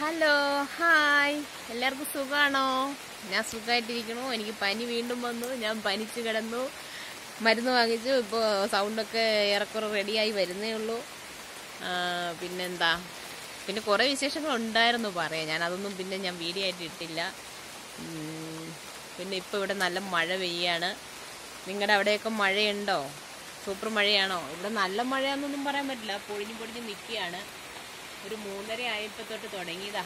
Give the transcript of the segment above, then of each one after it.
Hello hi എല്ലാവർക്കും സുഖമാണോ ഞാൻ സുഖമായിട്ടിരിക്കണു എനിക്ക് പനി വീണ്ടും വന്നു. ഞാൻ പനിച്ച് കിടന്നു. മരുന്ന് വാങ്ങിച്ചു. ഇപ്പോൾ സൗണ്ടൊക്കെ ഏറെക്കുറെ റെഡിയായി വരുന്നേ ഉള്ളൂ. പിന്നെന്താ? പിന്നെ കുറേ വിശേഷങ്ങൾ ഉണ്ടായിരുന്നു പറയാം ഞാൻ അതൊന്നും പിന്നെ ഞാൻ വീഡിയോ ആയിട്ട് ഇട്ടില്ല. പിന്നെ ഇപ്പോൾ ഇവിടെ നല്ല മഴ പെയ്യാണ്. നിങ്ങളുടെ അവിടെയൊക്കെ മഴയുണ്ടോ? സൂപ്പർ മഴയാണോ? ഇവിടെ നല്ല മഴയാണെന്നൊന്നും പറയാൻ പറ്റില്ല. പൊഴിഞ്ഞ് പൊടിഞ്ഞ് നിൽക്കുകയാണ്. ഒരു മൂന്നര ആയപ്പോൾ തൊട്ട് തുടങ്ങിയതാ.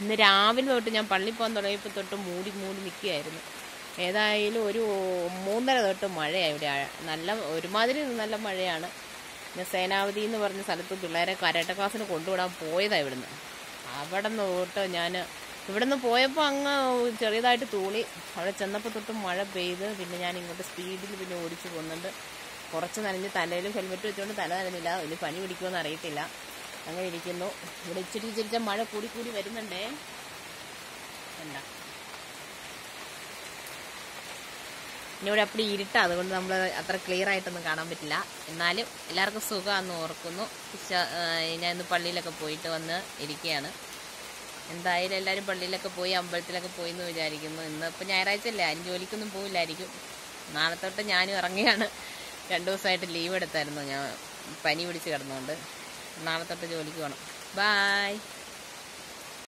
ഇന്ന് രാവിലെ തൊട്ട് ഞാൻ പള്ളി പോകാൻ തുടങ്ങിയപ്പോൾ തൊട്ട് മൂടി മൂടി നിൽക്കുകയായിരുന്നു ഏതായാലും ഒരു മൂന്നര തൊട്ട് മഴയാണ് ഇവിടെ നല്ല ഒരുമാതിരി നല്ല മഴയാണ്. ഞാൻ സേനാവതി എന്ന് പറഞ്ഞ സ്ഥലത്ത് പിള്ളേരെ കരാട്ട ക്ലാസ്സിന് കൊണ്ടുവിടാൻ പോയതാണ് ഇവിടുന്ന്. അവിടെ നിന്ന് തൊട്ട് ഞാൻ ഇവിടെ നിന്ന് പോയപ്പോൾ അങ്ങ് ചെറിയതായിട്ട് തൂളി. അവിടെ ചെന്നപ്പോൾ തൊട്ട് മഴ പെയ്ത് പിന്നെ ഞാൻ ഇങ്ങോട്ട് സ്പീഡിൽ പിന്നെ ഓടിച്ചു പോകുന്നുണ്ട് കുറച്ച് നനഞ്ഞ് തലയിലും ഹെൽമെറ്റ് വെച്ചുകൊണ്ട് തല നനഞ്ഞില്ല. ഇനി പനി പിടിക്കുമെന്ന് അറിയത്തില്ല. അങ്ങനെ ഇരിക്കുന്നു. ഇവിടെ ഇച്ചിരി ഇച്ചിരി മഴ കൂടി കൂടി വരുന്നുണ്ടേ. എന്താ പിന്നെ ഇവിടെ അപ്പടി ഇരുട്ടാ അതുകൊണ്ട് നമ്മൾ അത്ര ക്ലിയർ ആയിട്ടൊന്നും കാണാൻ പറ്റില്ല. എന്നാലും എല്ലാവർക്കും സുഖമാണെന്ന് ഓർക്കുന്നു. ഞാൻ ഇന്ന് പള്ളിയിലൊക്കെ പോയിട്ട് വന്ന് ഇരിക്കുകയാണ് എന്തായാലും എല്ലാവരും പള്ളിയിലൊക്കെ പോയി അമ്പലത്തിലൊക്കെ പോയി എന്ന് വിചാരിക്കുന്നു. ഇന്ന് ഇപ്പം ഞായറാഴ്ച അല്ലേ? അതിന് ജോലിക്കൊന്നും പോവില്ലായിരിക്കും. നാളെ തൊട്ട് ഞാനും ഇറങ്ങിയാണ്. രണ്ടു ദിവസമായിട്ട് ലീവ് എടുത്തായിരുന്നു. ഞാൻ പനി പിടിച്ച് കിടന്നുകൊണ്ട് നാളെ തൊട്ട് ജോലിക്ക് പോകണം ബായ്